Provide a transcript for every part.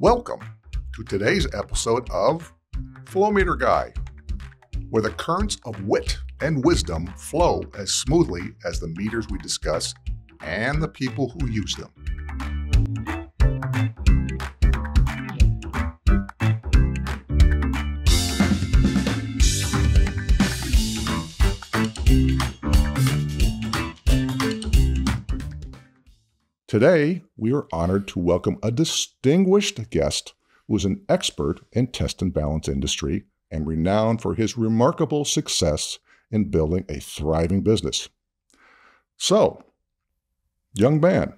Welcome to today's episode of Flowmeter Guy, where the currents of wit and wisdom flow as smoothly as the meters we discuss and the people who use them. Today, we are honored to welcome a distinguished guest who is an expert in test and balance industry and renowned for his remarkable success in building a thriving business. So, young man,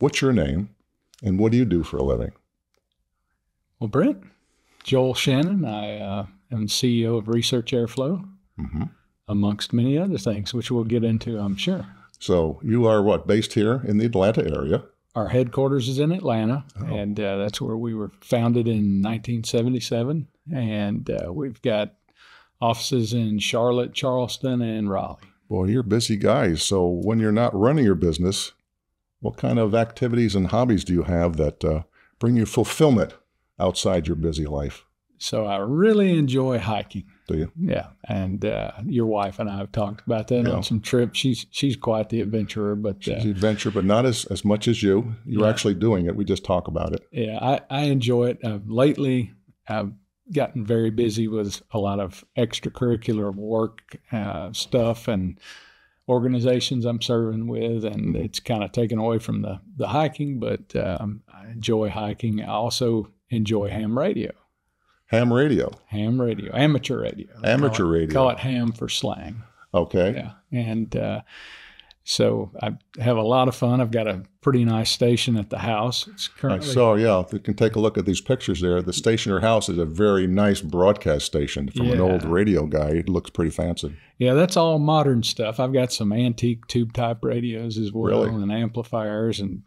what's your name and what do you do for a living? Well, Brent, Joel Shannon, I uh, am CEO of Research Air Flo, Mm-hmm. amongst many other things, which we'll get into, I'm sure. So, you are what, based here in the Atlanta area? Our headquarters is in Atlanta, Oh. and uh, that's where we were founded in 1977. And uh, we've got offices in Charlotte, Charleston, and Raleigh. Boy, you're busy guys. So, when you're not running your business, what kind of activities and hobbies do you have that uh, bring you fulfillment outside your busy life? So I really enjoy hiking. Do you? Yeah, and uh, your wife and I have talked about that Yeah. on some trips. She's she's quite the adventurer, but uh, adventure, but not as, as much as you. You're Yeah. actually doing it. We just talk about it. yeah, I, I enjoy it. Uh, lately, I've gotten very busy with a lot of extracurricular work uh, stuff and organizations I'm serving with, and it's kind of taken away from the the hiking. But um, I enjoy hiking. I also enjoy ham radio, Ham radio. ham radio, amateur radio, Amateur Call it- radio. Call it ham for slang. Okay. Yeah, and uh, so I have a lot of fun. I've got a pretty nice station at the house. It's currently. I saw, yeah, if you can take a look at these pictures there. The station or house is a very nice broadcast station from an old radio guy. It looks pretty fancy. Yeah, that's all modern stuff. I've got some antique tube type radios as well, Really? and amplifiers and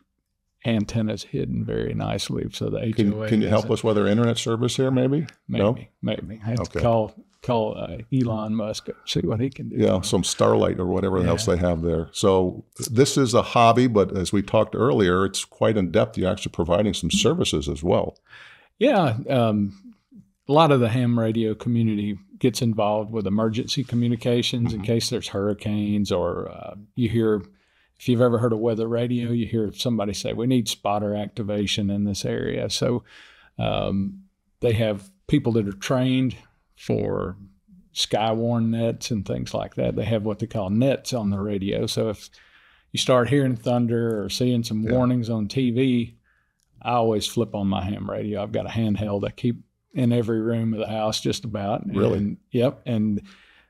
antennas hidden very nicely. So the HOA Can, can you help us with our internet service here, maybe? Maybe, No? maybe. I have Okay. to call call uh, Elon Musk see what he can do. Yeah, some Starlight or whatever else they have there. So this is a hobby, but as we talked earlier, it's quite in depth. You're actually providing some services as well. Yeah, um, a lot of the ham radio community gets involved with emergency communications in Mhm. case there's hurricanes or uh, you hear. If you've ever heard of weather radio, you hear somebody say, "We need spotter activation in this area." So um, they have people that are trained for skywarn nets and things like that. They have what they call nets on the radio. So if you start hearing thunder or seeing some Yeah. warnings on TV, I always flip on my ham radio. I've got a handheld I keep in every room of the house just about. Really? And, yep. And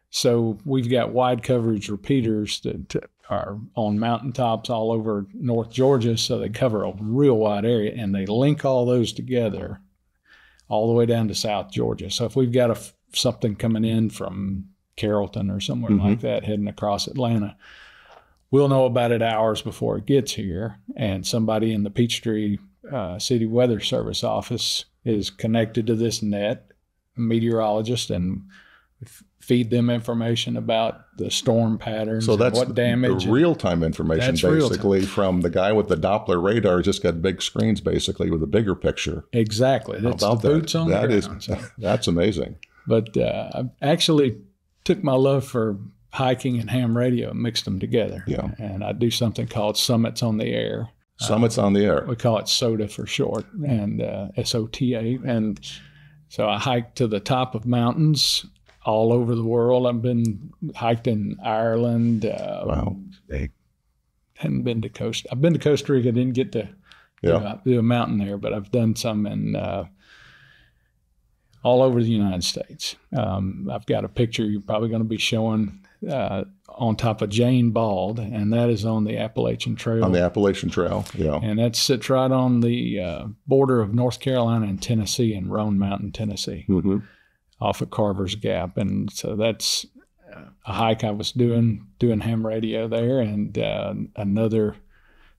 so we've got wide coverage repeaters that are on mountaintops all over North Georgia. So they cover a real wide area and they link all those together all the way down to South Georgia. So if we've got a, something coming in from Carrollton or somewhere Mhm. like that heading across Atlanta, we'll know about it hours before it gets here. And somebody in the Peachtree uh, City Weather Service office is connected to this net, meteorologist, and feed them information about the storm patterns, So and that's what damage. the real time information, basically, from the guy with the Doppler radar. Just got big screens, basically, with a bigger picture. exactly. That's the about boots that? on That the is- ground. so. that's amazing. But uh, I actually took my love for hiking and ham radio and mixed them together. Yeah. And I do something called Summits on the Air. Summits on the air. We call it SOTA for short, and uh, S O T A. And so I hike to the top of mountains all over the world. I've been hiked in Ireland. Uh, Wow. Hadn't been to Costa. I've been to Costa Rica. Didn't get to do, Yeah. a, do a mountain there, but I've done some in uh, all over the United States. Um, I've got a picture you're probably going to be showing uh, on top of Jane Bald, and that is on the Appalachian Trail. On the Appalachian Trail. Yeah. and that sits right on the uh, border of North Carolina and Tennessee in Roan Mountain, Tennessee, hmm off of Carver's Gap. And so that's uh, a hike I was doing, doing ham radio there. And uh, another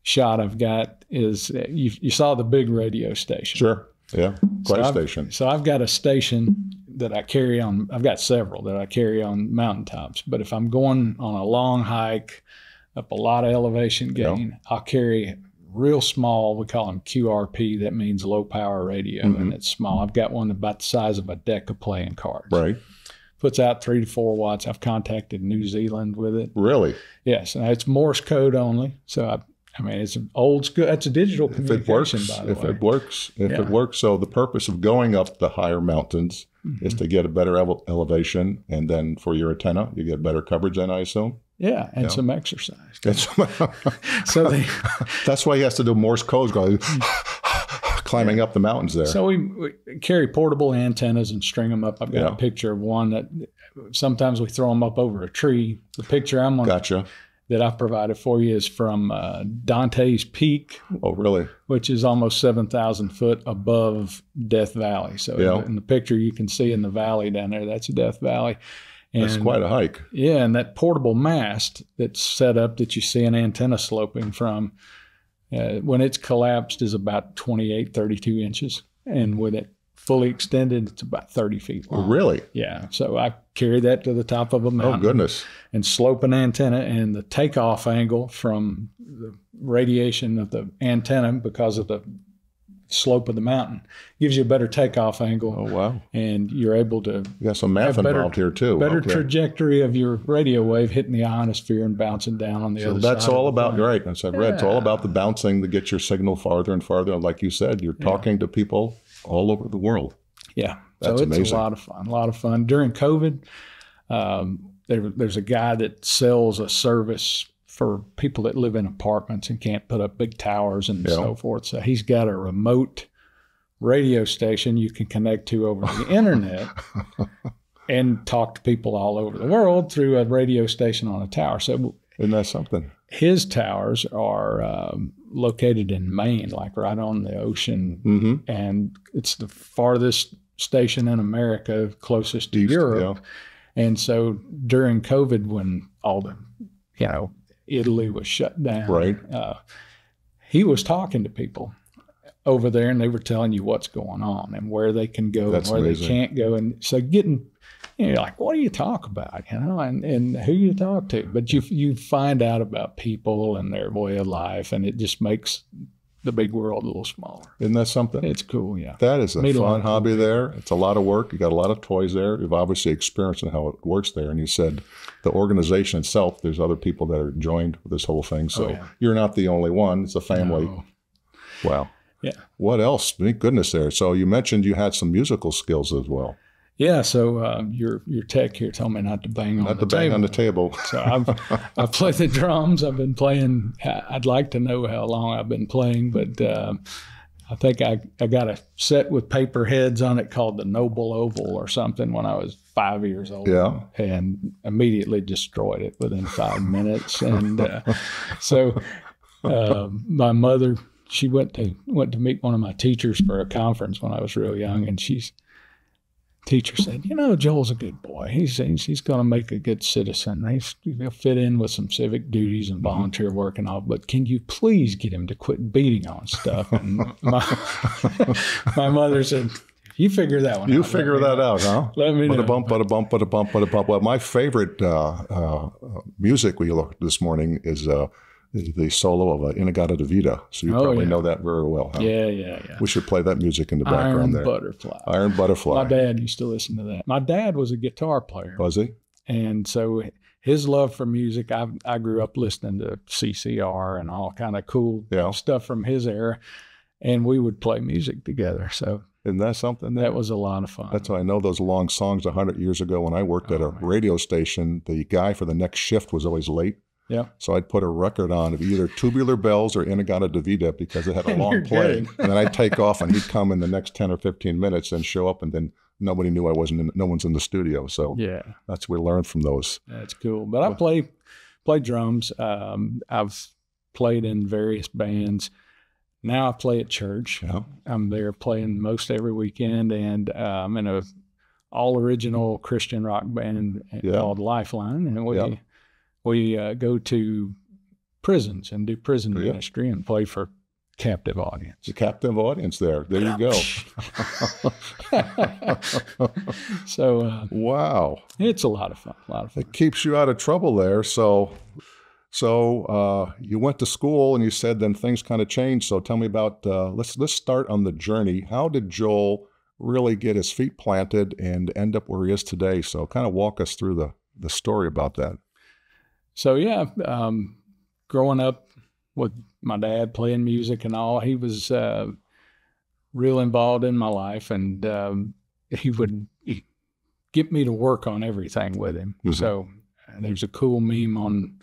shot I've got is uh, you, you saw the big radio station. Sure. Yeah. Quite a I've- station. So I've got a station that I carry on. I've got several that I carry on mountaintops. But if I'm going on a long hike up a lot of elevation Yeah. gain, I'll carry real small. We call them QRP. That means low power radio, Mhm. and it's small. I've got one about the size of a deck of playing cards. Right. Puts out three to four watts. I've contacted New Zealand with it. Really? Yes, and it's Morse code only. So I, I mean, it's an old school. That's a digital If communication. it works, by the if way. it works, if Yeah. it works. So the purpose of going up the higher mountains Mhm. is to get a better ele- elevation, and then for your antenna, you get better coverage. Then I assume. Yeah, and Yeah. some exercise. That's, So they, that's why he has to do Morse code, going climbing up the mountains there. so we, we carry portable antennas and string them up. I've got Yeah. a picture of one that sometimes we throw them up over a tree. The picture I'm on gotcha. that I've provided for you is from uh, Dante's Peak, Oh, really? which is almost 7,000 foot above Death Valley. So in the- in the picture you can see in the valley down there, that's Death Valley. And That's quite a hike. Yeah, and that portable mast that's set up that you see an antenna sloping from, uh, when it's collapsed, is about 28, 32 inches. And with it fully extended, it's about 30 feet long. Really? Yeah. So I carry that to the top of a mountain. Oh, goodness. and slope an antenna, and the takeoff angle from the radiation of the antenna because of the slope of the mountain gives you a better takeoff angle, Oh, wow. and you're able to You got some math Have better- involved here too. better Okay. trajectory of your radio wave hitting the ionosphere and bouncing down on the So other that's side. all about right. As I've read, it's all about the bouncing to get your signal farther and farther. Like you said, you're Yeah. talking to people all over the world. Yeah, That's so it's amazing. a lot of fun. A lot of fun during COVID. Um, there, there's a guy that sells a service for people that live in apartments and can't put up big towers and Yeah. so forth. So he's got a remote radio station you can connect to over the internet and talk to people all over the world through a radio station on a tower. So Isn't that something? his towers are um, located in Maine, like right on the ocean Mm-hmm. and it's the farthest station in America, closest to East, Europe. And so during COVID, when all the, you know, Italy was shut down, Right. Uh, he was talking to people over there, and they were telling you what's going on and where they can go That's and where amazing. they can't go, and so getting. You know, like, what do you talk about? You know, and, and who you talk to, but you you find out about people and their way of life, and it just makes the big world a little smaller. Isn't that something? It's cool, yeah. That is a a lot fun of hobby there. It's a lot of work. You got a lot of toys there. You've obviously experienced how it works there. And you said the organization itself, there's other people that are joined with this whole thing. Oh, so Oh, yeah. you're not the only one. It's a family. No. Wow. Yeah. What else? Thank goodness there. So you mentioned you had some musical skills as well. Yeah, so uh, your your tech here told me not to bang on Not the to bang table. on the table. so I've I've played the drums. I've been playing. I'd like to know how long I've been playing, but uh, I think I I got a set with paper heads on it called the Noble Oval or something when I was five years old. Yeah. and immediately destroyed it within five minutes. And uh, so uh, my mother, she went to went to meet one of my teachers for a conference when I was real young, and she's teacher said, "You know, Joel's a good boy. He's he's, he's going to make a good citizen. He's, he'll fit in with some civic duties and volunteer work and all. But can you please get him to quit beating on stuff?" And my my mother said, "You figure that one. You out. figure that out, huh? Let me But a bump, but a bump, but a bump, but a bump. Well, my favorite uh, uh, music we looked this morning is uh, the, solo of uh, In-A-Gadda-Da-Vida. So you Oh, probably yeah. know that very well. Huh? Yeah, yeah, yeah. We should play that music in the Iron background there. Butterfly. Iron Butterfly. My dad used to listen to that. My dad was a guitar player, Was he? and so his love for music. I I grew up listening to CCR and all kind of cool Yeah. stuff from his era, and we would play music together. So Isn't that something? that was a lot of fun. That's how I know those long songs. A hundred years ago, when I worked at a Oh, man. radio station, the guy for the next shift was always late. Yeah. So I'd put a record on of either Tubular Bells or In-A-Gadda-Da-Vida because it had a long play. kidding. and then I'd take off, and he'd come in the next ten or fifteen minutes and show up, and then nobody knew I wasn't. In, no one's in the studio. So yeah, that's we learned from those. that's cool. But I play play drums. Um, I've played in various bands. Now I play at church. Yeah. I'm there playing most every weekend, and uh, I'm in a all original Christian rock band Yeah. called Lifeline, and we Yeah. We uh, go to prisons and do prison Yeah. ministry and play for captive audience. The captive audience there. There you go. so uh, wow. it's a lot of fun. A lot of fun. It keeps you out of trouble there. So, So uh, you went to school, and you said then things kind of changed. So tell me about uh, let's let's start on the journey. How did Joel really get his feet planted and end up where he is today? So kind of walk us through the the story about that. So yeah, um, growing up with my dad playing music and all, he was uh, real involved in my life, and um, he would get me to work on everything with him. Mhm. So there's a cool meme on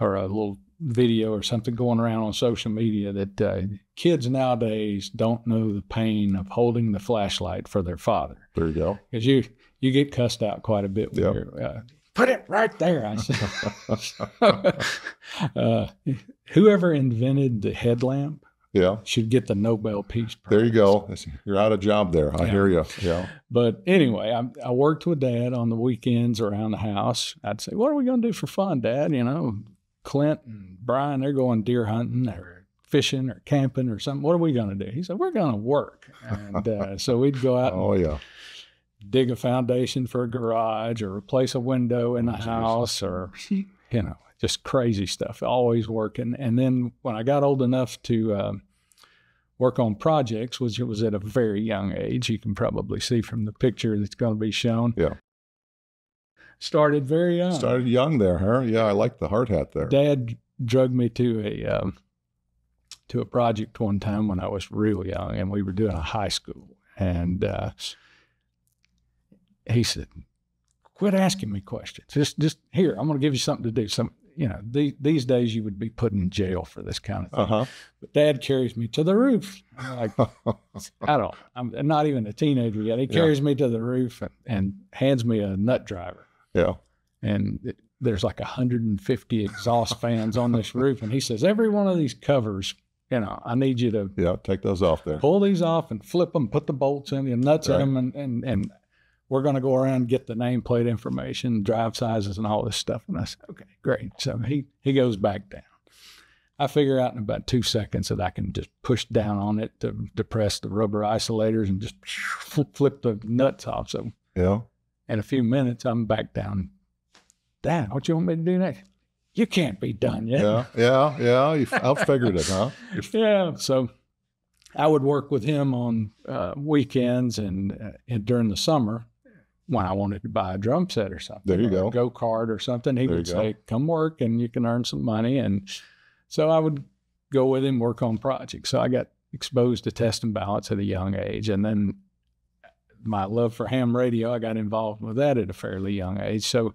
or a little video or something going around on social media that uh, kids nowadays don't know the pain of holding the flashlight for their father There you go. because you you get cussed out quite a bit when Yep. you're uh, put it right there. I said, uh, whoever invented the headlamp Yeah. should get the Nobel Peace Prize. There you go. You're out of job there. I Yeah. hear you. Yeah. But anyway, I, I worked with Dad on the weekends around the house. I'd say, "What are we going to do for fun, Dad?" You know, Clint and Brian, they're going deer hunting or fishing or camping or something. What are we going to do? He said, "We're going to work." And uh, so we'd go out and Oh yeah. Dig a foundation for a garage or replace a window in the house or you know just crazy stuff always working and then when i got old enough to um, work on projects which it was at a very young age you can probably see from the picture that's going to be shown Yeah. started very young Started young there, huh? Yeah, I like the hard hat there. dad drug me to a um, to a project one time when I was real young, and we were doing a high school, and uh, he said, "Quit asking me questions. Just just here. I'm going to give you something to do. Some you know the, these days you would be put in jail for this kind of thing. Uh huh. But Dad carries me to the roof. I'm like I don't. I'm not even a teenager yet. He Yeah. carries me to the roof and, and hands me a nut driver yeah. and it- there's like 150 exhaust fans on this roof and he says every one of these covers you know i need you to Yeah. Take those off there. pull these off and flip them put the bolts in and nuts Right. in them and, and, and we're going to go around and get the nameplate information drive sizes and all this stuff and i said okay great so he he goes back down i figure out in about two seconds that i can just push down on it to depress the rubber isolators and just flip the nuts off so Yeah. in a few minutes, I'm back down. Dad, what you want me to do next? You can't be done yet. Yeah. Yeah. Yeah. You figured it, huh? Yeah. So I would work with him on uh, weekends and, uh, and during the summer when I wanted to buy a drum set or something. There you go. Go kart or something. He There would say, come work and you can earn some money. And so I would go with him, work on projects. So I got exposed to test and balance at a young age. And then my love for ham radio, I got involved with that at a fairly young age. So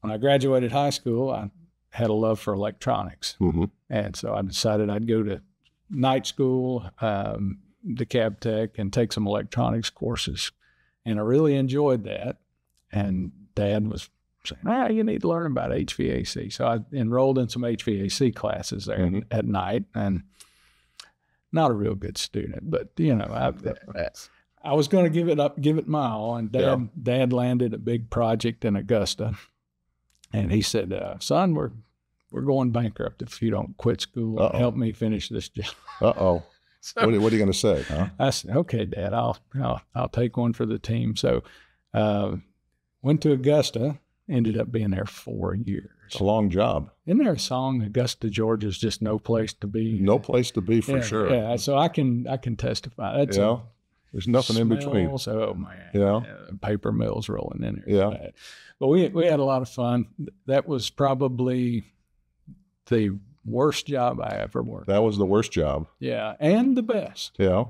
when I graduated high school, I had a love for electronics. hmm And so I decided I'd go to night school, um, the cab tech, and take some electronics courses. And I really enjoyed that. And dad was saying, ah, you need to learn about HVAC. So I enrolled in some HVAC classes there Mhm. at night and not a real good student, but you know, I, I was going to give it up, give it my all. And dad, Yeah. dad landed a big project in Augusta. And he said, uh, son, we're, we're going bankrupt if you don't quit school and Uh-oh. help me finish this job. Uh oh. So What, are- what are you going to say, huh? I said, okay, dad, I'll, I'll, I'll take one for the team. So, uh, went to Augusta, ended up being there four years. It's a long job. Isn't there a song, Augusta, Georgia's just no place to be? No place to be for yeah, sure. Yeah. So I can, I can testify. That's Yeah. There's nothing in between. Oh man. Yeah. Uh, paper mills rolling in there. Yeah. But we we had a lot of fun. That was probably the worst job I ever worked. That was the worst job. Yeah, and the best Yeah.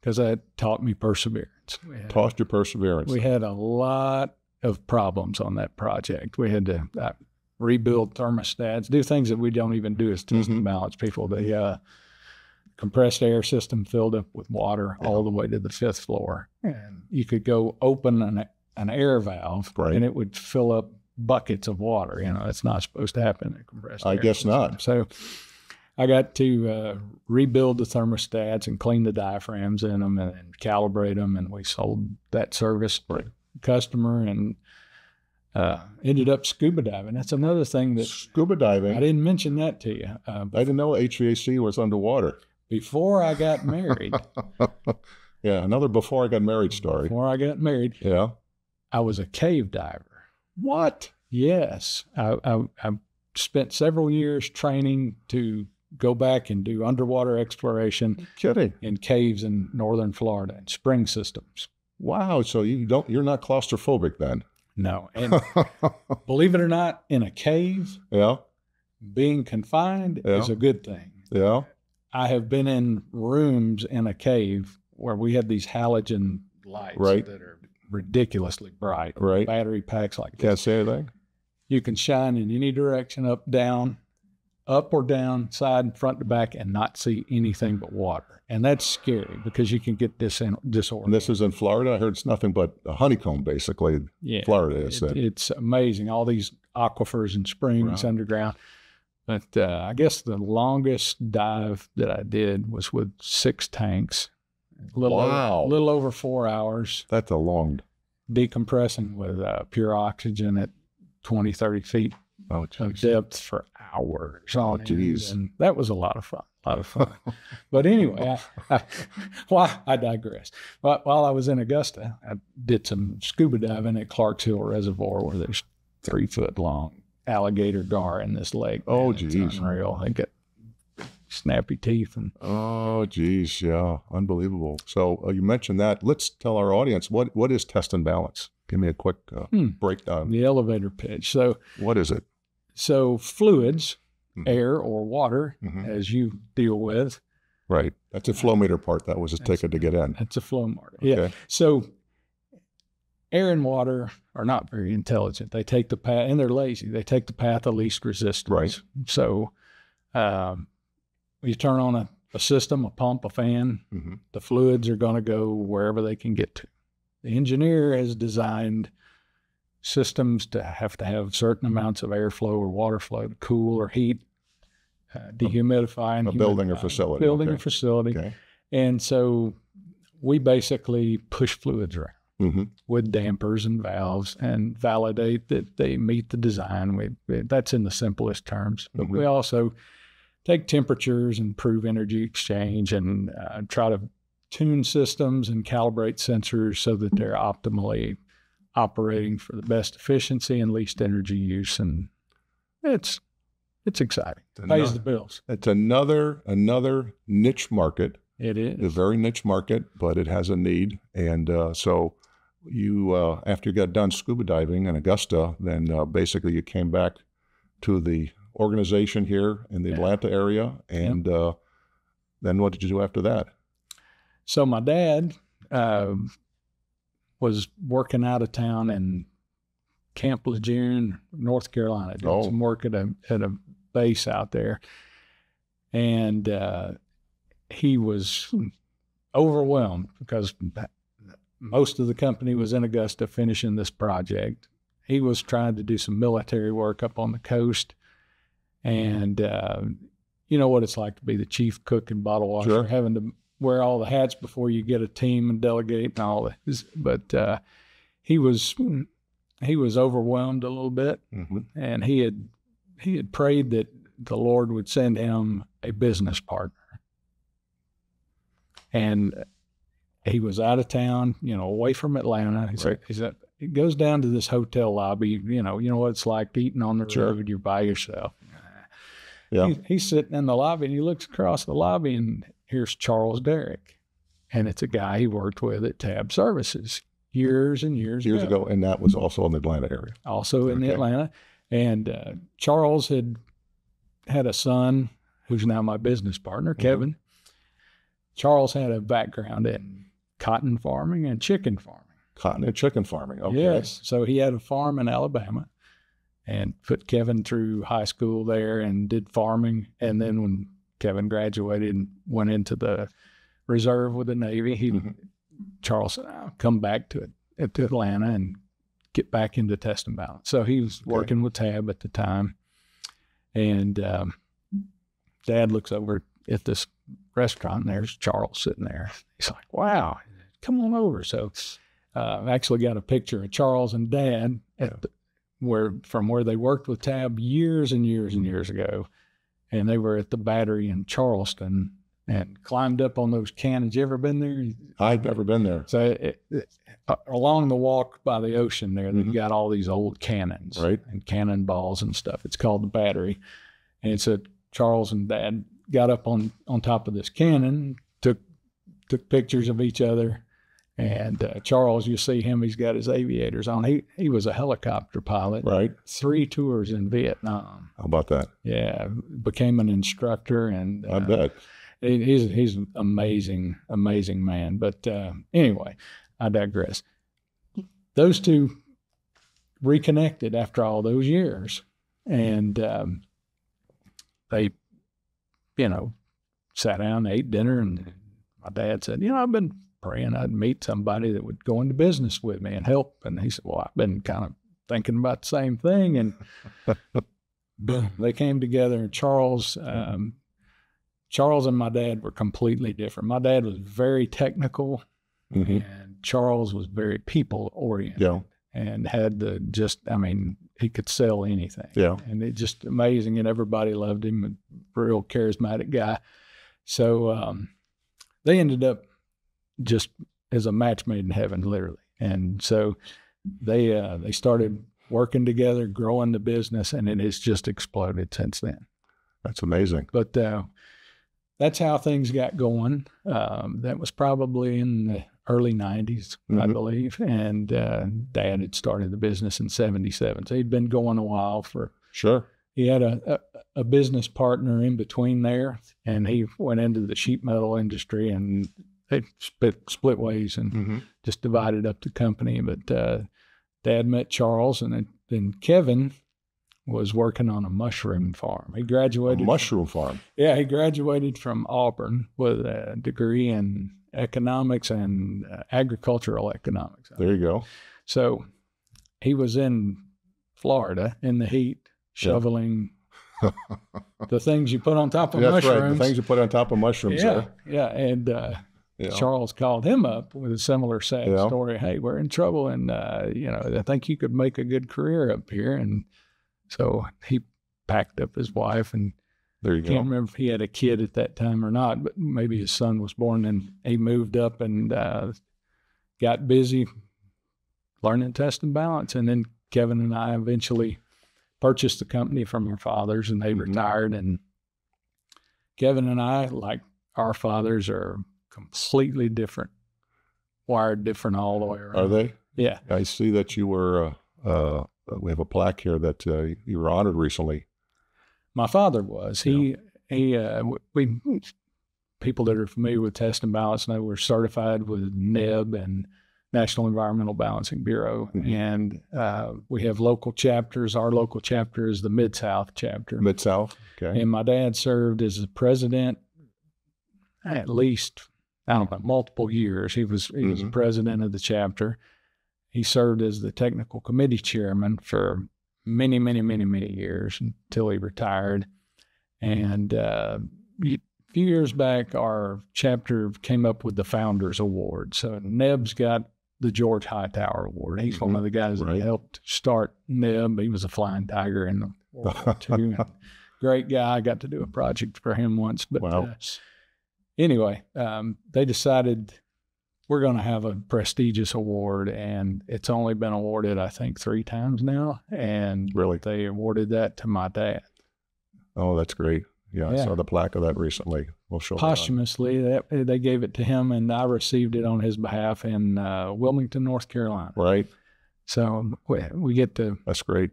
because that taught me perseverance. We had, Taught your perseverance. we had a lot of problems on that project. We had to uh, rebuild thermostats, do things that we don't even do as test Mhm. and balance people. The uh, compressed air system filled up with water all the way to the fifth floor, and you could go open an an air valve, Right. and it would fill up buckets of water. You know, that's not supposed to happen in a compressed. I air guess system. not. So. I got to uh, rebuild the thermostats and clean the diaphragms in them and, and calibrate them, and we sold that service to the customer and uh, ended up scuba diving. That's another thing that Scuba diving. I I, didn't mention that to you. Uh, but didn't know HVAC was underwater. before I got married, yeah, another before I got married story. before I got married, Yeah. I was a cave diver. What? Yes, I, I, I spent several years training to go back and do underwater exploration Kidding. in caves in northern Florida and spring systems. Wow. So you don't you're not claustrophobic then. No, and believe it or not, in a cave, yeah. being confined Yeah. is a good thing. Yeah. I have been in rooms in a cave where we had these halogen lights Right. that are ridiculously bright, Right. battery packs like this. Can't say anything. You can shine in any direction, up, down, up or down, side, front to back, and not see anything but water. And that's scary because you can get this And disorder. this is in Florida. I heard it's nothing but a honeycomb, basically. yeah, Florida is it- that. it's amazing. All these aquifers and springs Right. underground. But uh, I guess the longest dive that I did was with six tanks. A little Wow. over, little over four hours That's a long. decompressing with uh, pure oxygen at 20, 30 feet Oh, of depth for hours end, geez. and that was a lot of fun. A lot of fun. but anyway, I, I, well, I digress. While, while I was in Augusta, I did some scuba diving at Clarks Hill Reservoir, where there's three foot long alligator gar in this lake. Oh, Man, it's geez. unreal. They got snappy teeth and Oh, geez. Yeah. Unbelievable. So uh, you mentioned that. Let's tell our audience what, what is test and balance? Give me a quick uh, Hmm. breakdown. the elevator pitch. So, What is it? so fluids, Mhm. air or water, Mhm. as you deal with, Right. That's a flow meter part. That was a That's- ticket to get in. that's a flow marker. Yeah. So air and water are not very intelligent. They take the path, and they're lazy. They take the path of least resistance. Right. So um, you turn on a, a system, a pump, a fan, hmm the fluids are going to go wherever they can get to. The engineer has designed systems to have to have certain amounts of airflow or water flow to cool or heat, uh, dehumidify, and a building or facility, Building or okay. facility. Okay. And so we basically push fluids around hmm with dampers and valves and validate that they meet the design. We, we- that's in the simplest terms. But we also take temperatures and prove energy exchange and uh, try to tune systems and calibrate sensors so that they're optimally operating for the best efficiency and least energy use. And it's it's exciting. Pays the bills. It's another another niche market, it is a very niche market, but it has a need. And uh, so you, uh, after you got done scuba diving in Augusta, then uh, basically you came back to the organization here in the Yeah. Atlanta area. And uh, then what did you do after that? So my dad um was working out of town in Camp Lejeune, North Carolina. Did Oh. some work at a at a base out there, and uh, he was overwhelmed because most of the company was in Augusta finishing this project. He was trying to do some military work up on the coast, and uh, you know what it's like to be the chief cook and bottle washer, Sure. having to wear all the hats before you get a team and delegate and all that. But uh, he was he was overwhelmed a little bit, hmm and he had he had prayed that the Lord would send him a business partner. And he was out of town, you know, away from Atlanta. He said, Right. he said, he goes down to this hotel lobby, you know, you know what it's like eating on the Sure. road, you're by yourself. Yeah. He, he's sitting in the lobby and he looks across the lobby and here's Charles Derrick. And it's a guy he worked with at Tab Services years and years, Years ago, and that was also in the Atlanta area. also in Okay. Atlanta. And uh, Charles had had a son who's now my business partner, Mm-hmm. Kevin. Charles had a background in cotton farming and chicken farming. Cotton and chicken farming. Okay. Yes. So he had a farm in Alabama and put Kevin through high school there and did farming. And then when Kevin graduated and went into the reserve with the Navy, he Mhm. Charles said, I'll come back to it to Atlanta and get back into test and balance. So he was Okay. working with Tab at the time. And um, dad looks over at this restaurant and there's Charles sitting there. He's like, wow, come on over. So uh, I've actually got a picture of Charles and dad at the, where from where they worked with Tab years and years and years ago. And they were at the battery in Charleston. And they were and climbed up on those cannons. You ever been there? I've never been there. So it, it, uh, along the walk by the ocean there, they've Mhm. got all these old cannons Right. and cannonballs and stuff. It's called the battery. And it's a Charles and Dad got up on on top of this cannon, took took pictures of each other. And uh, Charles, you see him, he's got his aviators on. He he was a helicopter pilot. Right. Three tours in Vietnam. How about that? Yeah, became an instructor and I uh, bet. he's he's an amazing amazing man. But uh, anyway, I digress. Those two reconnected after all those years, and um, they, you know, sat down, ate dinner, and my dad said, "You know, I've been praying I'd meet somebody that would go into business with me and help." And he said, "Well, I've been kind of thinking about the same thing," and boom, they came together. And Charles. Um, Charles and my dad were completely different. My dad was very technical, hmm and Charles was very people oriented Yeah. and had the just, I mean, he could sell anything. Yeah. And it just amazing, and everybody loved him. A real charismatic guy. So um, they ended up just as a match made in heaven, literally. And so they uh, they started working together, growing the business, and it has just exploded since then That's amazing. but uh, that's how things got going. Um, that was probably in the early 90s, I Mhm. believe. And uh, dad had started the business in 77. So he'd been going a while for, Sure. he had a, a, a business partner in between there, and he went into the sheet metal industry and they split, split ways and hmm just divided up the company. But uh, dad met Charles, and then, Kevin was working on a mushroom farm. He A graduated. from- mushroom farm. yeah, he graduated from Auburn with a degree in economics and uh, agricultural economics. There you go. So he was in Florida in the heat, shoveling the things you put on top of That's mushrooms. right. The things you put on top of mushrooms. yeah, yeah, and uh, Yeah. Charles called him up with a similar sad Yeah. story. Hey, we're in trouble, and uh, you know, I think you could make a good career up here. And so he packed up his wife and There you can't go. remember if he had a kid at that time or not, but maybe his son was born and he moved up and uh, got busy learning test and balance. And then Kevin and I eventually purchased the company from our fathers and they Mhm. retired. And Kevin and I, like our fathers, are completely different, wired different all the way around. Are they? Yeah. I see that you were. Uh, uh, we have a plaque here that uh, you were honored recently. My father was. He he uh, we people that are familiar with test and balance know we're certified with NEB and National Environmental Balancing Bureau, Mhm. and uh, we have local chapters. Our local chapter is the Mid South chapter, Mid South. Okay. and my dad served as the president at least I don't know multiple years. He was he was Mhm. president of the chapter. He served as the technical committee chairman for many, many, many, many years until he retired. And uh, a few years back, our chapter came up with the Founders Award. So Neb's got the George Hightower Award. He's one Mhm. of the guys Right. that helped start Neb. He was a flying tiger in the World War II. and great guy. I got to do a project for him once. But Wow. uh, anyway, um, they decided we're going to have a prestigious award, and it's only been awarded, I think, three times now. And Really? they awarded that to my dad Oh, that's great. Yeah, I saw the plaque of that recently. We'll show posthumously. That, they gave it to him, and I received it on his behalf in uh, Wilmington, North Carolina. Right. So we, we get to That's great.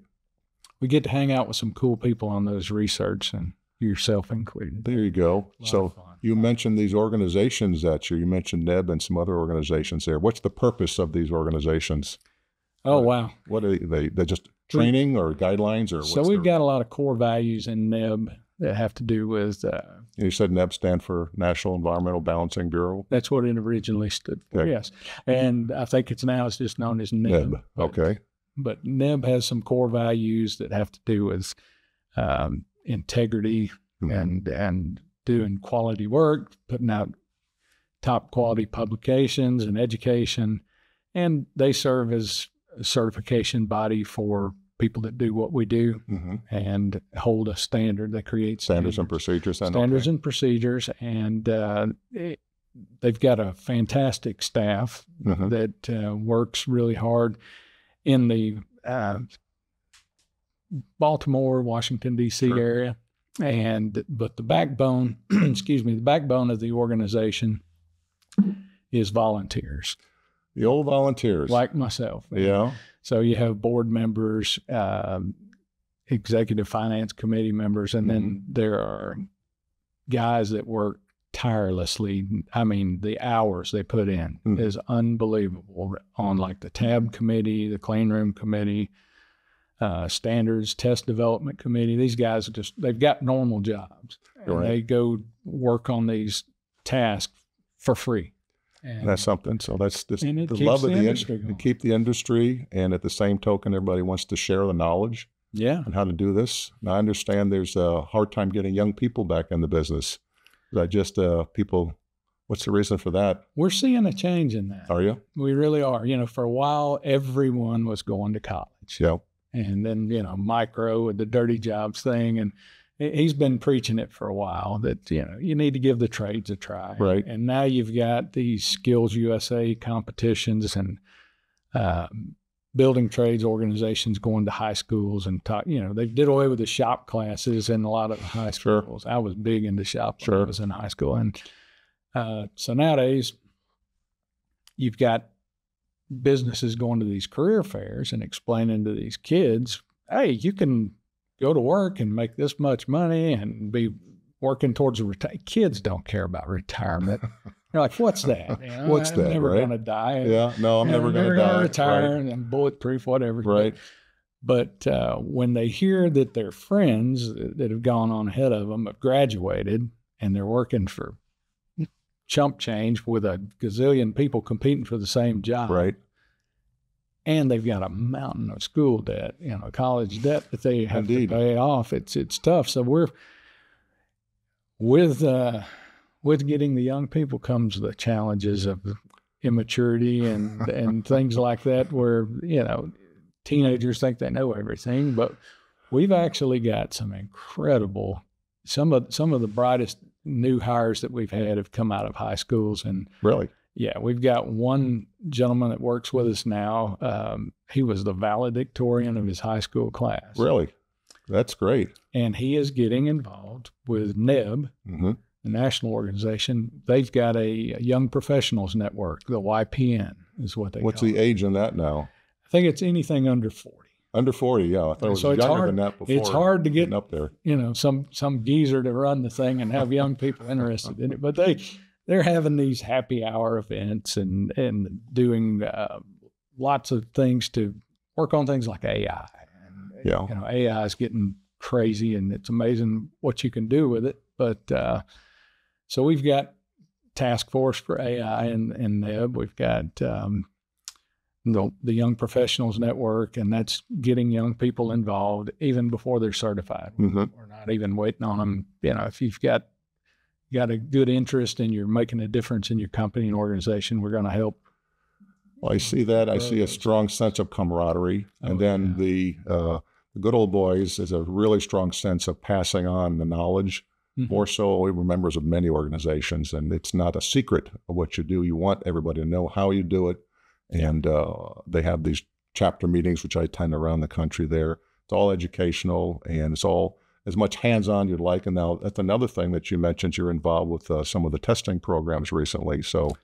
we get to hang out with some cool people on those research, and yourself included. There you go. So fun. You mentioned these organizations that you, you mentioned NEB and some other organizations there. What's the purpose of these organizations? Oh wow! What are they? They're just training or guidelines or So we've their- got a lot of core values in NEB that have to do with uh, You said NEB stand for National Environmental Balancing Bureau. that's what it originally stood for. Okay. Yes, and I think it's now it's just known as NEB. NEB. But- Okay. but NEB has some core values that have to do with um, integrity Mhm. and and doing quality work, putting out top quality publications and education, and they serve as a certification body for people that do what we do hmm and hold a standard. that creates Standards and procedures. And standards okay. and procedures, and uh, it, they've got a fantastic staff Mhm. that uh, works really hard in the uh, Baltimore, Washington D.C. Sure. area, and but the backbone, excuse me, the backbone of the organization is volunteers The old volunteers. like myself. yeah. So you have board members, um, executive finance committee members, and then there are guys that work tirelessly. I mean, the hours they put in Mhm. is unbelievable on like the tab committee, the clean room committee, uh, standards test development committee. These guys are just they've got normal jobs Right. they go work on these tasks for free. And That's something. So that's just And it the keeps love the of the industry industry. going. keep the industry, and at the same token, everybody wants to share the knowledge yeah, on how to do this. Now, I understand there's a hard time getting young people back in the business. Is that just uh, people? What's the reason for that? we're seeing a change in that. Are you? We really are. You know, for a while, everyone was going to college. Yeah. And then, you know, Mike Rowe with the dirty jobs thing. And he- he's been preaching it for a while that, you know, you need to give the trades a try. Right. And now you've got these Skills USA competitions and uh, building trades organizations going to high schools and talk, you know, they did away with the shop classes in a lot of high Sure. schools. I was big into shop when Sure. I was in high school. And uh, so nowadays, you've got businesses going to these career fairs and explaining to these kids, hey, you can go to work and make this much money and be working towards a retire. Kids don't care about retirement. They're like, what's that? You know, What's I'm that, never right? going to die. Yeah. No, I'm never going to gonna die. retire and I'm bulletproof, whatever. Right. But uh, when they hear that their friends that have gone on ahead of them have graduated and they're working for chump change with a gazillion people competing for the same job, Right. And they've got a mountain of school debt, you know, college debt that they have Indeed. to pay off. It's it's tough. So we're with uh, with getting the young people comes the challenges of immaturity and and things like that, where you know teenagers think they know everything, but we've actually got some incredible some of some of the brightest new hires that we've had have come out of high schools and Really. yeah, we've got one gentleman that works with us now. Um, he was the valedictorian of his high school class. Really. That's great. And he is getting involved with NEB, hmm the national organization. They've got a, young professionals network, the YPN is what they What's the it. age in that now? I think it's anything under 40. Under 40. Yeah. I thought it was So it's younger hard- than that before. it's hard to get- up there. You know, some some geezer to run the thing and have young people interested in it. But they they're having these happy hour events and and doing uh, lots of things to work on things like AI. And, Yeah. You know, AI is getting crazy, and it's amazing what you can do with it. But uh, so we've got task force for AI and and NEB. We've got um, the the Young Professionals Network, and that's getting young people involved even before they're certified. Mhm. We're not even waiting on them. You know, if you've got got a good interest and you're making a difference in your company and organization, we're going to help. Well, I see that. I see a strong sense of camaraderie, and Oh, then yeah. the uh, the good old boys is a really strong sense of passing on the knowledge. Mhm. More so, we were members of many organizations, and it's not a secret of what you do. You want everybody to know how you do it, and uh, they have these chapter meetings, which I attend around the country. There, it's all educational, and it's all as much hands-on you'd like. And now that's another thing that you mentioned. You're involved with uh, some of the testing programs recently, so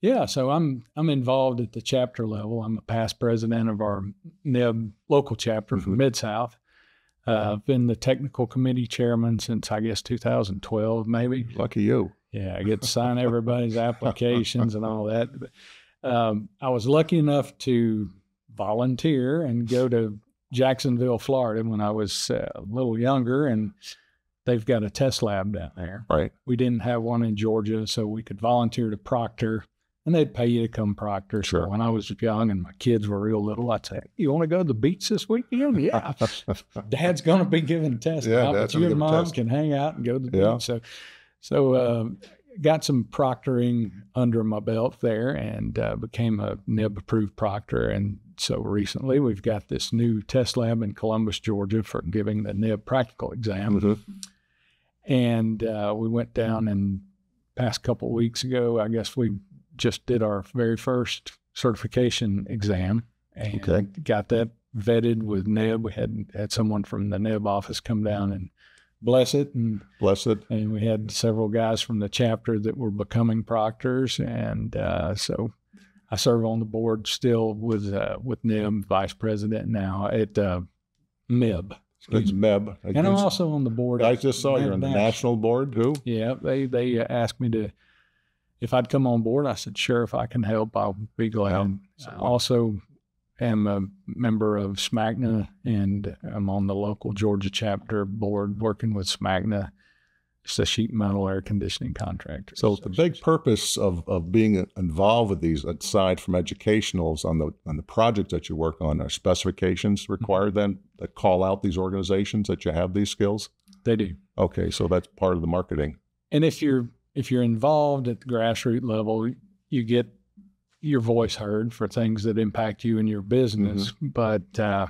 Yeah, so I'm I'm involved at the chapter level. I'm a past president of our NEB local chapter for Mhm. Mid South. Uh, I've been the technical committee chairman since I guess 2012, maybe. lucky you. Yeah, I get to sign everybody's applications and all that. But, um, I was lucky enough to volunteer and go to Jacksonville, Florida, when I was uh, a little younger, and they've got a test lab down there. Right. We didn't have one in Georgia, so we could volunteer to proctor, and they'd pay you to come proctor. Sure. So when I was young and my kids were real little, I'd say, "You want to go to the beach this weekend?" Yeah. Dad's going to be giving tests Yeah, Dad's but you and mom can hang out and go to the Yeah. beach. So, so uh, got some proctoring under my belt there, and uh, became a NIB approved proctor, and so recently we've got this new test lab in Columbus, Georgia for giving the NIB practical exam. Mm-hmm. And uh, we went down and past couple of weeks ago, I guess we just did our very first certification exam and Okay. got that vetted with NIB. We had had someone from the NIB office come down and bless it and Blessed. and we had several guys from the chapter that were becoming proctors, and uh, so I serve on the board still with uh, with NIB, vice president now at uh, MIB, It's MEB. and I'm also on the board. I just saw you're on the national board too. Yeah, they they asked me to if I'd come on board. I said sure, if I can help, I'll be glad. So- also am a member of SMACNA, and I'm on the local Georgia chapter board working with SMACNA. It's a sheet metal air conditioning contractor. So the big purpose of, of being involved with these, aside from educationals on the on the projects that you work on, are specifications mm-hmm. required then that call out these organizations that you have these skills? they do. Okay, so that's part of the marketing. And if you're if you're involved at the grassroots level, you get your voice heard for things that impact you and your business. But uh,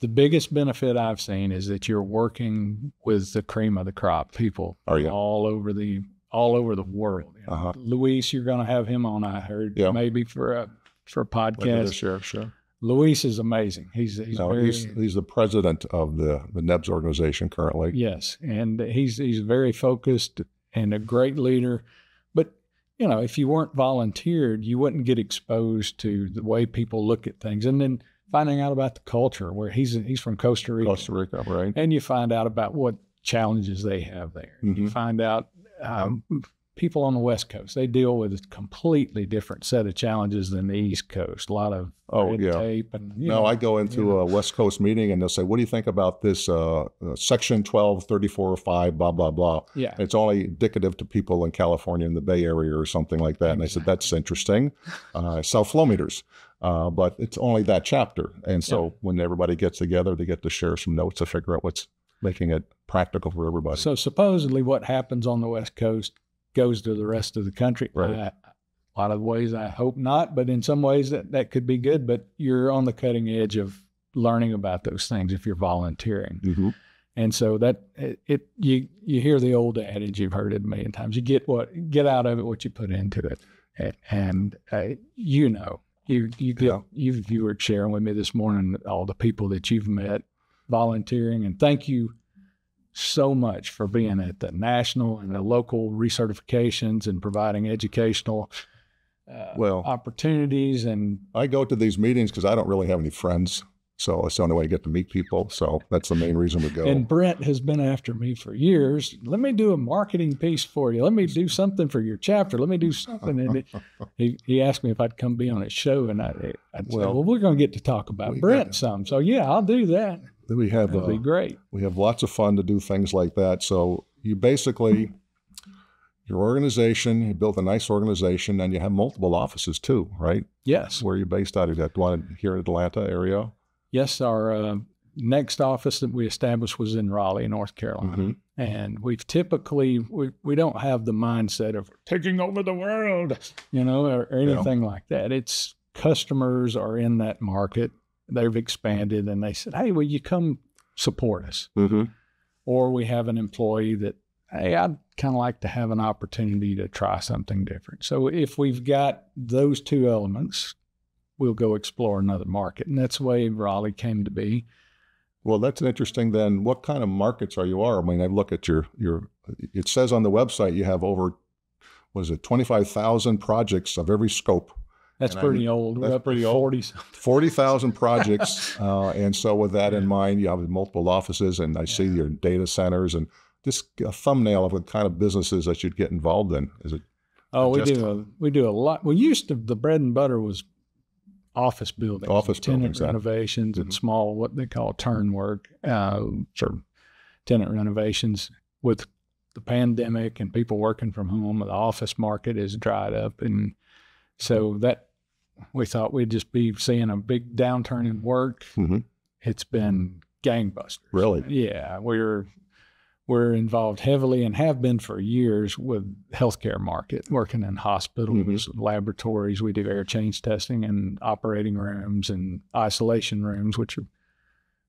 the biggest benefit I've seen is that you're working with the cream of the crop people Are you? all over the all over the world. You know, Uh-huh. Luis, you're going to have him on. I heard Yeah. maybe for a for a podcast. sheriff, sure. Luis is amazing. He's he's No, very he's he's the president of the the NEBS organization currently. Yes, and he's he's very focused and a great leader. You know, if you weren't volunteered, you wouldn't get exposed to the way people look at things, and then finding out about the culture. Where he's he's from Costa Rica, Costa Rica, right? and you find out about what challenges they have there. You Mhm. find out um, people on the West Coast they deal with a completely different set of challenges than the East Coast. A lot of Oh, red yeah. tape and you No, know, I go into know. a West Coast meeting and they'll say, "What do you think about this uh, uh, Section 12, 34, 5, blah blah blah?" yeah. It's only indicative to people in California in the Bay Area or something like that. And I said, "That's interesting." Uh, I sell flow meters, uh, but it's only that chapter. And so when everybody gets together, they get to share some notes to figure out what's making it practical for everybody. So supposedly, what happens on the West Coast goes to the rest of the country. Right. I- a lot of ways, I hope not, but in some ways, that that could be good. But you're on the cutting edge of learning about those things if you're volunteering, hmm and so that it, it you you hear the old adage you've heard it a million times. You get what get out of it what you put into it, and, and uh, you know. You you get Yeah. you you were sharing with me this morning all the people that you've met volunteering and thank you so much for being at the national and the local recertifications and providing educational uh, Well- opportunities and I go to these meetings because I don't really have any friends. So it's the only way to get to meet people. So that's the main reason we go. and Brent has been after me for years. Let me do a marketing piece for you. Let me do something for your chapter. Let me do something. And it- he, he asked me if I'd come be on his show, and I, I'd say, Well, well, we're going to get to talk about we Brent some. So yeah, I'll do that. We have That'd uh, be great. we have lots of fun to do things like that. So you basically your organization, you built a nice organization, and you have multiple offices too, right? Yes. Where are you based out of? That one here in Atlanta area. Yes, our uh, next office that we established was in Raleigh, North Carolina. Mhm. And we've typically, we, we don't have the mindset of taking over the world, you know, or, or Yeah. anything like that. It's customers are in that market. They've expanded and they said, hey, will you come support us? Mm-hmm. Or we have an employee that, hey, I'd kind of like to have an opportunity to try something different. So if we've got those two elements, we'll go explore another market. And that's the way Raleigh came to be. Well, that's interesting. Then, what kind of markets are you are? I mean, I look at your your. It says on the website you have over, was it twenty five thousand projects of every scope, That's And I- pretty old. We're that's up pretty old. 40 something. forty thousand projects, uh, and so with that in mind, you have multiple offices, and I see your data centers, and just a thumbnail of what kind of businesses that you'd get involved in. Is it? Oh, we do a we do a lot. We used to the bread and butter was office buildings, Office tenant buildings, yeah. renovations, and Mhm. small what they call turn work, uh, sort of tenant renovations. With the pandemic and people working from home, the office market is dried up, and so that we thought we'd just be seeing a big downturn in work. Mhm. It's been gangbusters. Really? Yeah, we're we're involved heavily and have been for years with healthcare market, working in hospitals, mm-hmm. laboratories. We do air change testing in operating rooms and isolation rooms, which are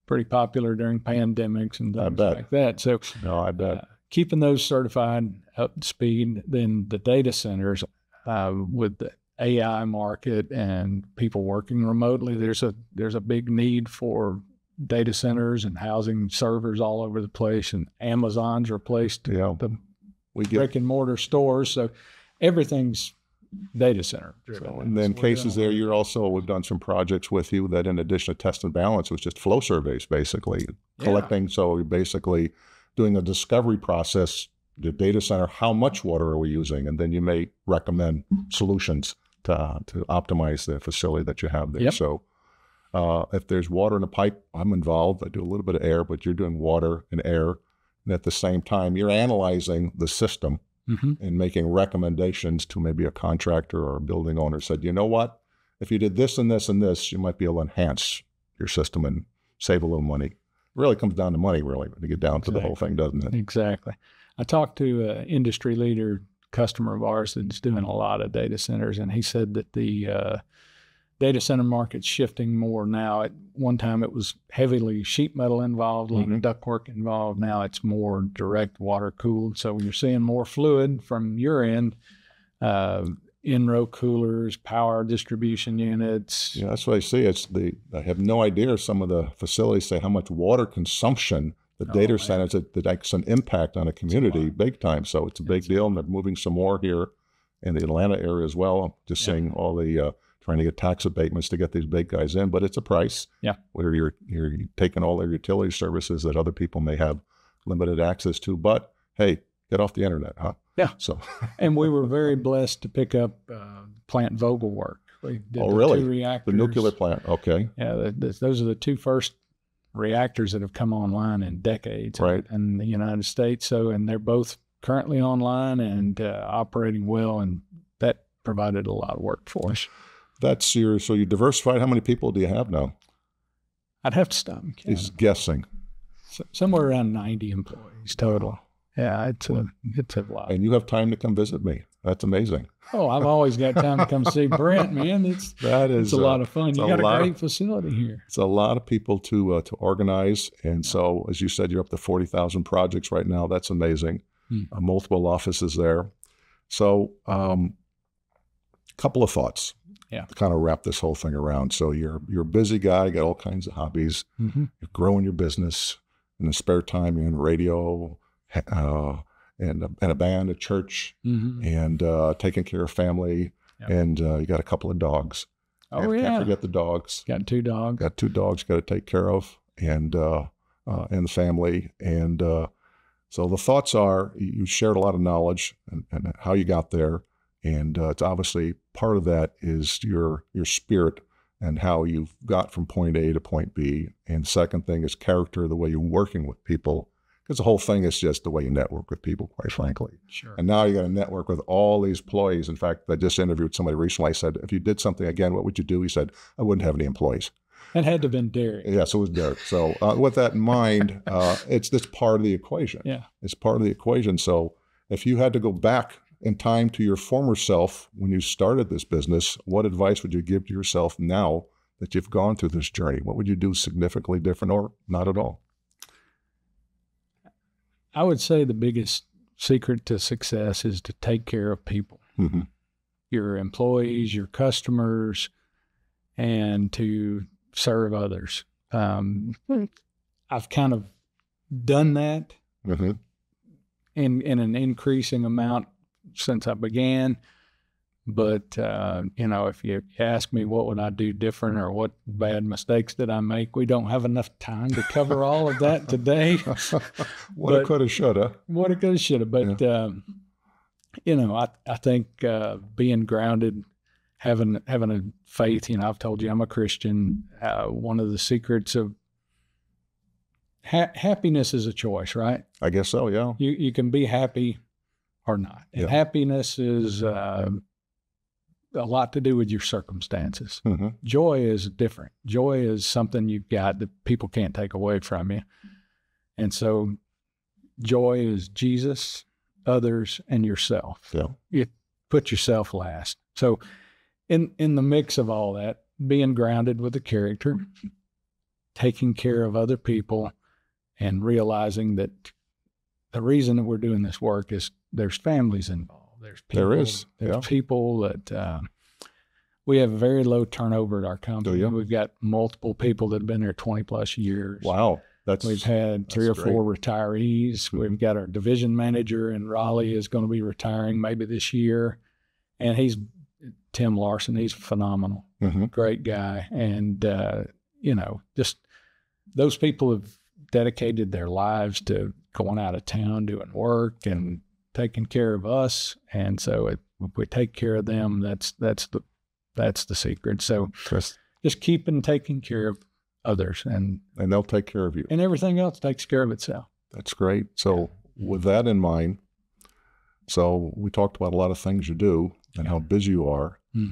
pretty popular during pandemics and things like that. So, no, I bet. Uh, keeping those certified up to speed, then the data centers uh, with the AI market and people working remotely, there's a there's a big need for data centers and housing servers all over the place, and Amazon's replaced yeah. the we get, brick and mortar stores. So everything's data center driven. So, and then cases there, you're also we've done some projects with you that, in addition to test and balance, was just flow surveys, basically yeah. collecting. So you're basically doing a discovery process. The data center, how much water are we using, and then you may recommend solutions to to optimize the facility that you have there. Yep. So uh, if there's water in a pipe, I'm involved. I do a little bit of air, but you're doing water and air. And at the same time, you're analyzing the system mm-hmm. and making recommendations to maybe a contractor or a building owner. Said, you know what? If you did this and this and this, you might be able to enhance your system and save a little money. It really comes down to money, really, to get down exactly. to the whole thing, doesn't it? Exactly. I talked to an industry leader, customer of ours that's doing a lot of data centers, and he said that the uh, data center market's shifting more now. At one time, it was heavily sheet metal involved, mm-hmm. of ductwork involved. Now it's more direct water cooled. So you're seeing more fluid from your end. Uh, in row coolers, power distribution units. Yeah, that's what I see. It's the I have no idea. Some of the facilities say how much water consumption the oh, data centers that, that makes an impact on a community big time. So it's a big deal, and they're moving some more here in the Atlanta area as well. Just yeah. seeing all the uh, trying to get tax abatements to get these big guys in, but it's a price. Yeah. Where you're you're taking all their utility services that other people may have limited access to. But hey, get off the internet, huh? Yeah. So. and we were very blessed to pick up uh, Plant Vogtle work. We did oh, the really? Two reactors. The nuclear plant. Okay. Yeah. The, the, those are the two first reactors that have come online in decades. Right. In, the United States. So, and they're both currently online and uh, operating well, and that provided a lot of work for us. That's your so you diversified. How many people do you have now? I'd have to stop. He's guessing. So, somewhere around ninety employees total. Yeah, it's a it's a lot. And you have time to come visit me. That's amazing. Oh, I've always got time to come see Brent, man. It's that is it's a, a lot of fun. You got a, a great facility here. It's a lot of people to uh, to organize, and so as you said, you're up to forty thousand projects right now. That's amazing. Hmm. Uh, multiple offices there. So, a um, couple of thoughts yeah. to kind of wrap this whole thing around. So you're you're a busy guy, got all kinds of hobbies. Mm-hmm. You're growing your business. In the spare time, you're in radio uh, and a, and a band, a church, mm-hmm. and uh, taking care of family. Yep. And uh, you got a couple of dogs. Oh and yeah, can't forget the dogs. Got two dogs. Got two dogs. Got to take care of, and uh, uh, and the family. And uh, so the thoughts are: you shared a lot of knowledge and, and how you got there and uh, it's obviously part of that is your your spirit and how you've got from point A to point B. And second thing is character, the way you're working with people. Because the whole thing is just the way you network with people, quite frankly. Sure. And now you got to network with all these employees. In fact, I just interviewed somebody recently. I said, if you did something again, what would you do? He said, I wouldn't have any employees. It had to have been Derek. Yes, it was Derek. So uh, with that in mind, uh, it's this part of the equation. Yeah. It's part of the equation. So if you had to go back in time to your former self when you started this business, what advice would you give to yourself now that you've gone through this journey? What would you do significantly different or not at all? I would say the biggest secret to success is to take care of people, mm-hmm. your employees, your customers, and to serve others. Um, I've kind of done that mm-hmm. in in an increasing amount since I began. But uh, you know, if you ask me what would I do different or what bad mistakes did I make, we don't have enough time to cover all of that today. what it could have, should have. What it could have, should have. But yeah. um, you know, I I think uh, being grounded, having having a faith. You know, I've told you I'm a Christian. Uh, one of the secrets of ha- happiness is a choice, right? I guess so. Yeah. You you can be happy or not. And yeah. happiness is uh, a lot to do with your circumstances. Mm-hmm. Joy is different. Joy is something you've got that people can't take away from you. And so joy is Jesus, others, and yourself. Yeah. You put yourself last. So, in in the mix of all that, being grounded with the character, taking care of other people, and realizing that the reason that we're doing this work is there's families involved. There's people, There is, There's yeah. people that uh, we have very low turnover at our company. We've got multiple people that have been there 20 plus years. Wow. That's We've had three or that's four retirees. Mhm. We've got our division manager in Raleigh is going to be retiring maybe this year, and he's Tim Larson. He's phenomenal, Mhm. great guy, and uh, you know, just those people have dedicated their lives to going out of town, doing work, and taking care of us. And so, if, if we take care of them, that's that's the that's the secret. So, That's- just keeping taking care of others and and they'll take care of you. and everything else takes care of itself. That's great. So, with that in mind, so we talked about a lot of things you do and how busy you are. Hmm.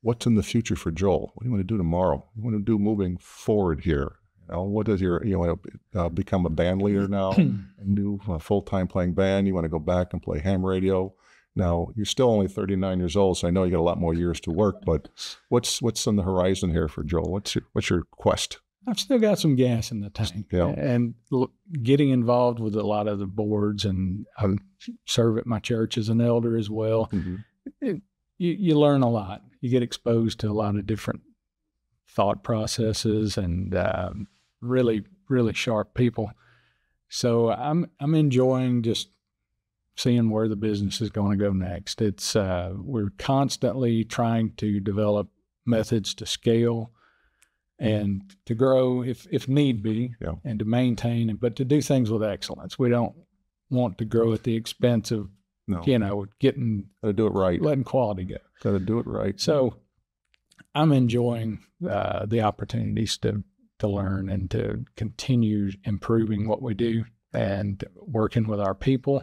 What's in the future for Joel? What do you want to do tomorrow? What do you want to do moving forward here? Know, what is your, you want to uh, become a band leader now uh, full time playing band? You want to go back and play ham radio? Now, you're still only 39 years old, so I know you got a lot more years to work, but what's what's on the horizon here for Joel? What's your, what's your quest? I've still got some gas in the tank, Yeah. and l- getting involved with a lot of the boards, and I serve at my church as an elder as well. You you learn a lot. You get exposed to a lot of different thought processes and um, really really sharp people. So I'm I'm enjoying just seeing where the business is going to go next. It's uh, we're constantly trying to develop methods to scale and to grow if if need be, Yeah. and to maintain, but to do things with excellence. We don't want to grow at the expense of No, you know getting got to do it right. letting quality go. Got to do it right. So I'm enjoying uh, the opportunities to to learn and to continue improving what we do and working with our people,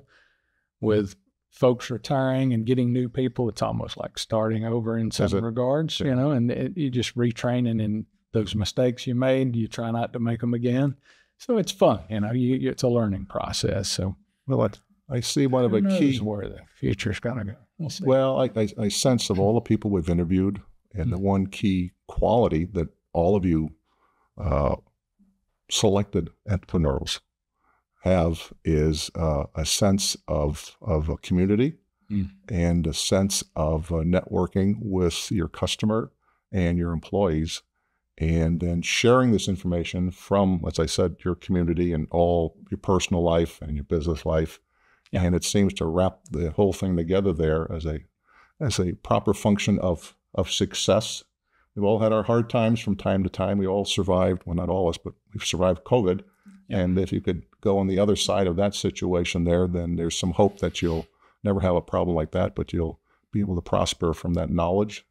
with folks retiring and getting new people. It's almost like starting over in some regards, Yeah. you know, and it, you just retraining in those mistakes you made. You try not to make them again. So it's fun, you know. You, you- it's a learning process. So Well, I, I see one of the keys where the future's gonna go. We'll. Well, I, I, I sense of all the people we've interviewed, and the mm. one key quality that all of you uh, selected entrepreneurs have is uh, a sense of of a community Mm. and a sense of uh, networking with your customer and your employees, and then sharing this information from, as I said, your community and all your personal life and your business life. Yeah. And it seems to wrap the whole thing together there as a as a proper function of of success. We've all had our hard times from time to time. We all survived. Well, not all of us, but we've survived COVID. Yeah. And if you could go on the other side of that situation there, then there's some hope that you'll never have a problem like that, but you'll be able to prosper from that knowledge.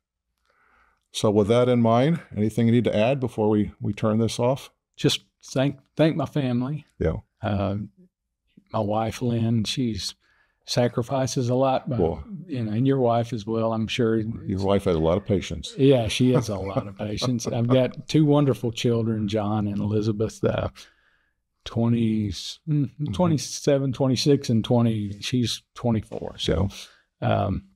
So, with that in mind, anything you need to add before we, we turn this off? just thank thank my family. Yeah. Uh, my wife Lynn, she's sacrifices a lot, but Boy. you know, and your wife as well. I'm sure. Your wife has a lot of patience. Yeah, she has a lot of patience. I've got two wonderful children, John and Elizabeth. Uh, 20, mm, 27, 26, and 20. She's 24. So um,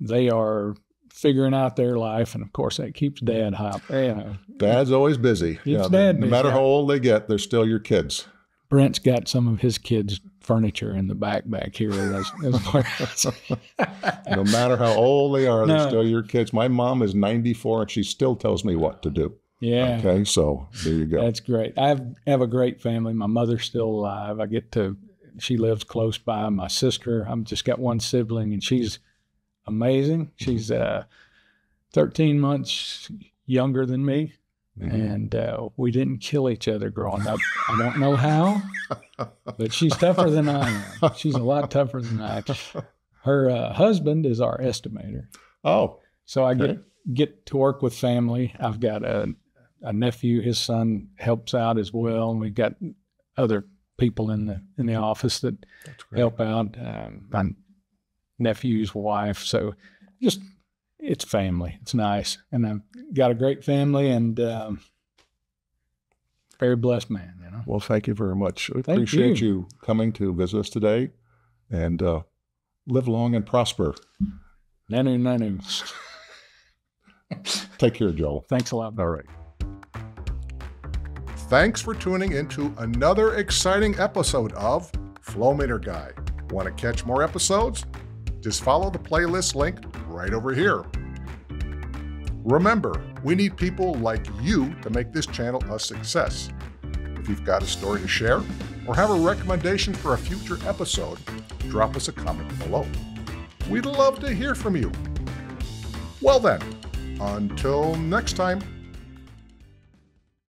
they are figuring out their life. And of course, that keeps dad hot. You know, Dad's always busy. Keeps dad no busy. matter how old they get, they're still your kids. Brent's got some of his kids' furniture in the back back here. That's, that's No matter how old they are, they're still your kids. My mom is 94 and she still tells me what to do. yeah, Okay, so there you go. that's great. I have, have a great family. My mother's still alive. I get to, she lives close by. My sister, I'm just got one sibling, and she's amazing. She's uh, 13 months younger than me, Mhm. and uh, we didn't kill each other growing up. I don't know how, but she's tougher than I am. She's a lot tougher than I. am. Her uh, husband is our estimator. Oh, So I Okay. get get to work with family. I've got a, a nephew. His son helps out as well, and we've got other people in the in the office that help out. Um, my nephew's wife. So just it's family. It's nice, and I've got a great family, and um, very blessed man. You know. Well, thank you very much. We Thank appreciate you. you. coming to visit us today, and uh, live long and prosper. Nanu nanu. Take care, Joel. Thanks a lot. All right. Thanks for tuning into another exciting episode of Flowmeter Guy. Want to catch more episodes? Just follow the playlist link right over here. Remember, we need people like you to make this channel a success. If you've got a story to share or have a recommendation for a future episode, drop us a comment below. We'd love to hear from you. Well, then, until next time.